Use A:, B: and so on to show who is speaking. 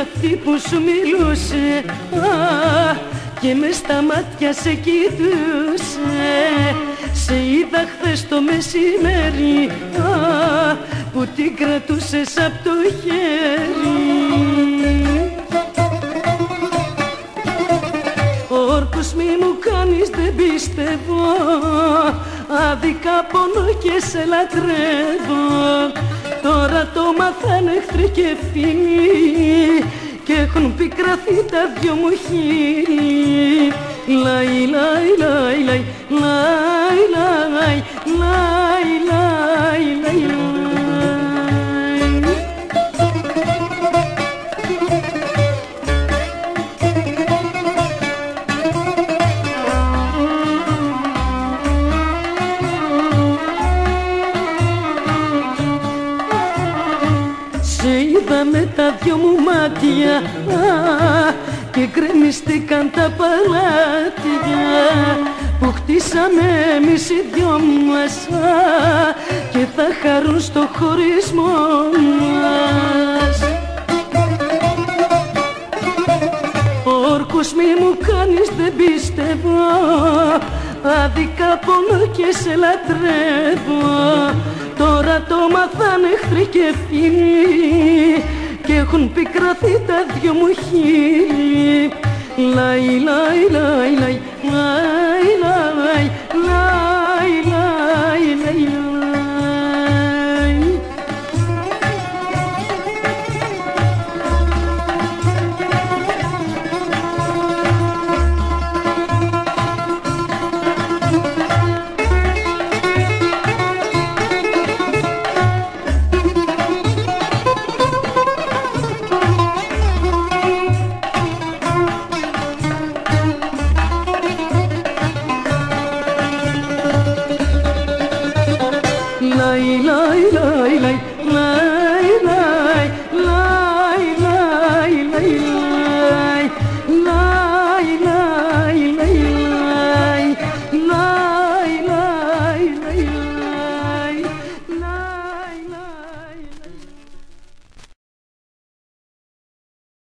A: αυτή που σου μιλούσε. Α, και μες στα μάτια σε κοιτούσε σε είδα χθες το μεσημέρι α, που την κρατούσες απ' το χέρι. Όρκους μη μου κάνεις δεν πιστεύω. Άδικα πόνο και σε λατρεύω. Τώρα το μαθαίνω εχθροί και φίλοι και έχουν πικραθεί τα δυο μου χείλη. Λαϊ, λαϊ, λαϊ, λαϊ, λαϊ, Σε είδα με τα δυο μου μάτια α, και γκρεμιστήκαν τα παλάτια που χτίσαμε εμείς οι δυο μας α, και θα χαρούν στο χωρισμό μας. Όρκους μη μου κάνεις δεν πιστεύω άδικα πόνο και σε λατρεύω. Τώρα το μάθανε εχθροί και φίλοι και έχουν πικραθεί τα δυο μου χείλη. Λαϊ, λαϊ, λαϊ, λαϊ, λαϊ, Lay lay lay lay